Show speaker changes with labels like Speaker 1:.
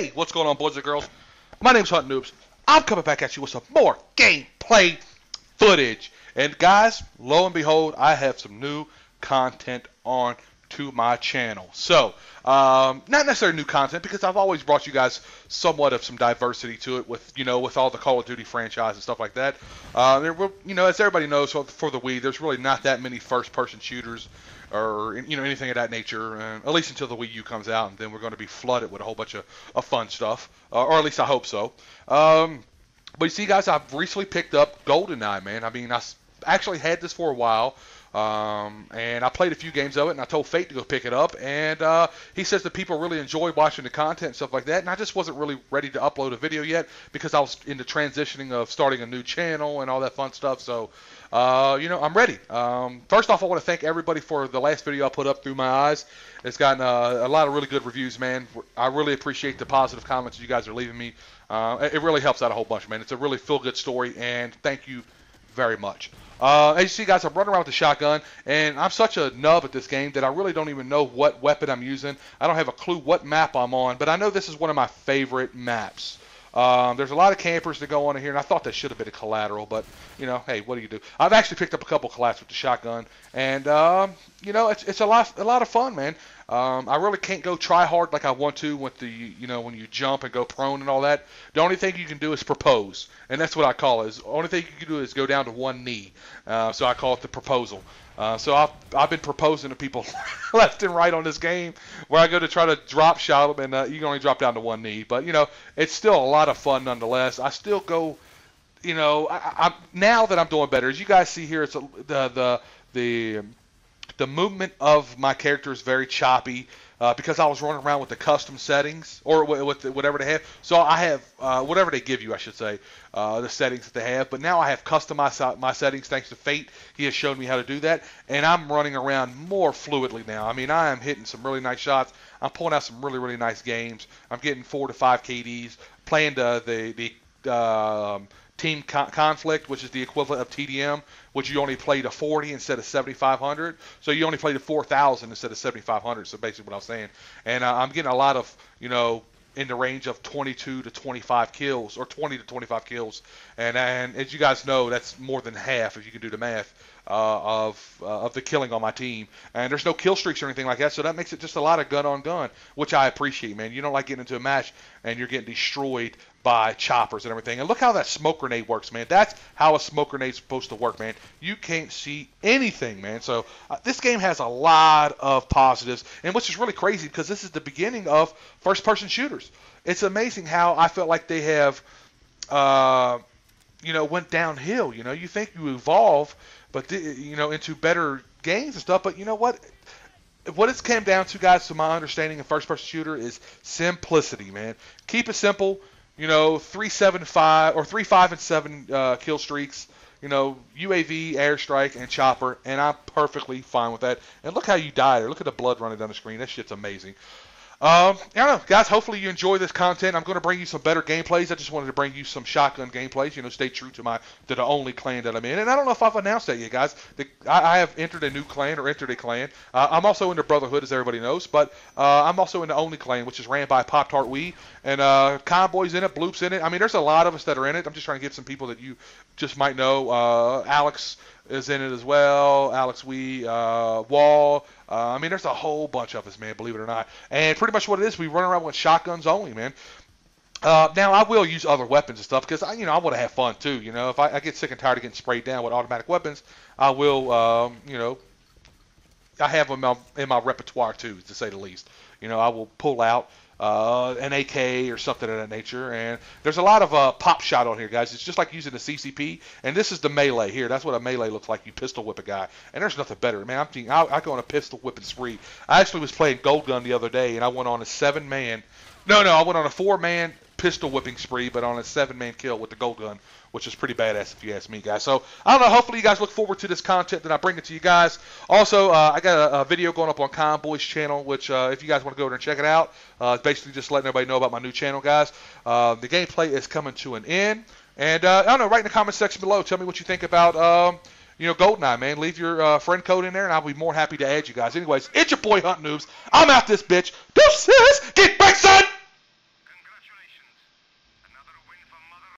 Speaker 1: Hey, what's going on, boys and girls? My name's Hunt Noobs. I'm coming back at you with some more gameplay footage. And guys, lo and behold, I have some new content on to my channel. So, um, not necessarily new content because I've always brought you guys somewhat of some diversity to it with, you know, with all the Call of Duty franchise and stuff like that. Uh, there, will, you know, as everybody knows, for the Wii, there's really not that many first-person shooters or you know anything of that nature, uh, at least until the Wii U comes out, and then we're going to be flooded with a whole bunch of, of fun stuff, uh, or at least I hope so. Um, but you see, guys, I've recently picked up GoldenEye, man. I mean, I actually had this for a while. Um, and I played a few games of it, and I told Fate to go pick it up. And uh, he says that people really enjoy watching the content and stuff like that. And I just wasn't really ready to upload a video yet because I was into transitioning of starting a new channel and all that fun stuff. So uh, you know, I'm ready. Um, first off, I want to thank everybody for the last video I put up through my eyes. It's gotten uh, a lot of really good reviews, man. I really appreciate the positive comments you guys are leaving me. Uh, it really helps out a whole bunch, man. It's a really feel-good story, and thank you very much. Uh, as you see, guys, I'm running around with the shotgun, and I'm such a nub at this game that I really don't even know what weapon I'm using. I don't have a clue what map I'm on, but I know this is one of my favorite maps. Um, there's a lot of campers that go on in here, and I thought that should have been a collateral, but you know, hey, what do you do? I've actually picked up a couple collats with the shotgun, and um, you know, it's, it's a lot a lot of fun, man. Um, I really can't go try hard like I want to with the you know when you jump and go prone and all that. The only thing you can do is propose, and that's what I call it. The only thing you can do is go down to one knee. Uh, so I call it the proposal. Uh, so I've, I've been proposing to people left and right on this game where I go to try to drop shot them and uh, you can only drop down to one knee. But, you know, it's still a lot of fun nonetheless. I still go, you know, I, I, now that I'm doing better, as you guys see here, it's a, the, the, the, the movement of my character is very choppy uh, because I was running around with the custom settings or with, the, whatever they have. So I have uh, whatever they give you, I should say, uh, the settings that they have. But now I have customized my settings thanks to Fate. He has shown me how to do that, and I'm running around more fluidly now. I mean, I am hitting some really nice shots. I'm pulling out some really really nice games. I'm getting four to five KDs, playing the the the um, team con- conflict, which is the equivalent of TDM, which you only play to 40 instead of 7,500. So you only play to 4,000 instead of 7,500. So basically what I'm saying. And uh, I'm getting a lot of, you know, in the range of 22 to 25 kills or 20 to 25 kills. And, and as you guys know, that's more than half if you can do the math uh, of uh, of the killing on my team. And there's no kill streaks or anything like that, so that makes it just a lot of gun on gun, which I appreciate, man. You don't like getting into a match and you're getting destroyed by choppers and everything. And look how that smoke grenade works, man. That's how a smoke grenade's supposed to work, man. You can't see anything, man. So uh, this game has a lot of positives, and which is really crazy because this is the beginning of first-person shooters. It's amazing how I felt like they have, uh, you know, went downhill. You know, you think you evolve, but the, you know, into better games and stuff. But you know what? What it's came down to, guys, to my understanding of first-person shooter is simplicity, man. Keep it simple. You know, three, seven, five, or three, five, and seven uh, kill streaks. You know, UAV, airstrike, and chopper, and I'm perfectly fine with that. And look how you died there. Look at the blood running down the screen. That shit's amazing. Um, I don't know, guys. Hopefully you enjoy this content. I'm going to bring you some better gameplays. I just wanted to bring you some shotgun gameplays. You know, stay true to my to the only clan that I'm in. And I don't know if I've announced that yet, guys. The, I, I, have entered a new clan or entered a clan. Uh, I'm also in the Brotherhood, as everybody knows, but uh, I'm also in the only clan, which is ran by Pop Tart Wee and uh, Convoy's in it, Bloop's in it. I mean, there's a lot of us that are in it. I'm just trying to get some people that you just might know. Uh, Alex is in it as well. Alex Wee, uh, Wall. Uh, I mean, there's a whole bunch of us, man. Believe it or not. And pretty much what it is, we run around with shotguns only, man. Uh, now I will use other weapons and stuff because I, you know, I want to have fun too. You know, if I, I, get sick and tired of getting sprayed down with automatic weapons, I will, um, you know, I have them in my, in my repertoire too, to say the least. You know, I will pull out uh, an AK or something of that nature. And there's a lot of uh, pop shot on here, guys. It's just like using the CCP. And this is the melee here. That's what a melee looks like. You pistol whip a guy. And there's nothing better. Man, I'm thinking, I, I go on a pistol whipping spree. I actually was playing Gold Gun the other day, and I went on a seven man. No, no, I went on a four man pistol whipping spree, but on a seven man kill with the Gold Gun which is pretty badass if you ask me, guys. So I don't know. Hopefully you guys look forward to this content that I bring it to you guys. Also, uh, I got a, a, video going up on Conboy's channel, which uh, if you guys want to go over and check it out, uh, basically just letting everybody know about my new channel, guys. Uh, the gameplay is coming to an end, and uh, I don't know. Write in the comment section below. Tell me what you think about. Um, you know, GoldenEye, man. Leave your uh, friend code in there, and I'll be more happy to add you guys. Anyways, it's your boy Hunt Noobs. I'm out this bitch. Deuces! Get backside!